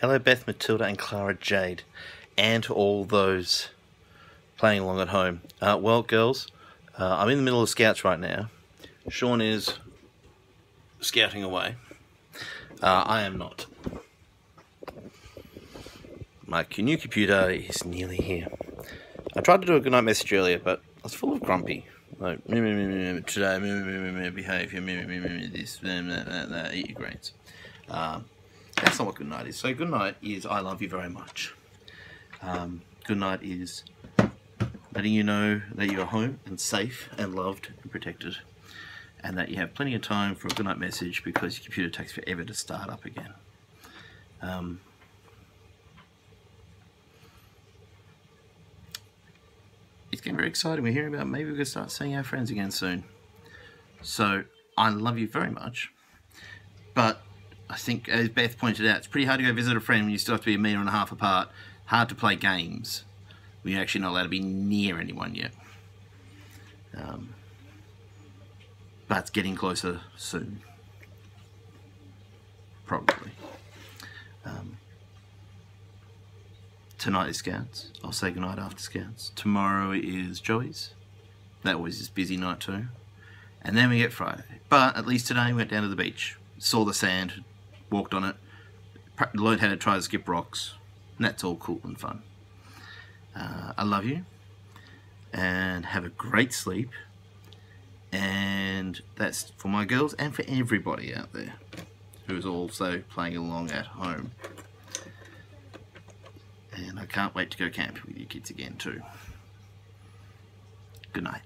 Hello, Beth, Matilda, and Clara Jade, and to all those playing along at home. Uh, well, girls, uh, I'm in the middle of scouts right now. Sean is scouting away. Uh, I am not. My new computer is nearly here. I tried to do a goodnight message earlier, but I was full of grumpy. Like, me, me, me, me, me, today, me, me, me, me, behaviour, me, me, me, me, me, this, me, me, me, me, eat your grains. Um, that's not what good night is. So good night is I love you very much. Um, good night is letting you know that you're home and safe and loved and protected and that you have plenty of time for a good night message because your computer takes forever to start up again. Um, it's getting very exciting. We're hearing about maybe going to start seeing our friends again soon. So I love you very much. But I think, as Beth pointed out, it's pretty hard to go visit a friend when you still have to be a metre and a half apart. Hard to play games when you're actually not allowed to be near anyone yet. Um, but it's getting closer soon. Probably. Um, tonight is Scouts. I'll say goodnight after Scouts. Tomorrow is Joey's. That was his busy night too. And then we get Friday. But at least today we went down to the beach. Saw the sand, walked on it, learned how to try to skip rocks. And that's all cool and fun. Uh, I love you. And have a great sleep. And that's for my girls and for everybody out there who's also playing along at home. And I can't wait to go camping with you kids again too. Good night.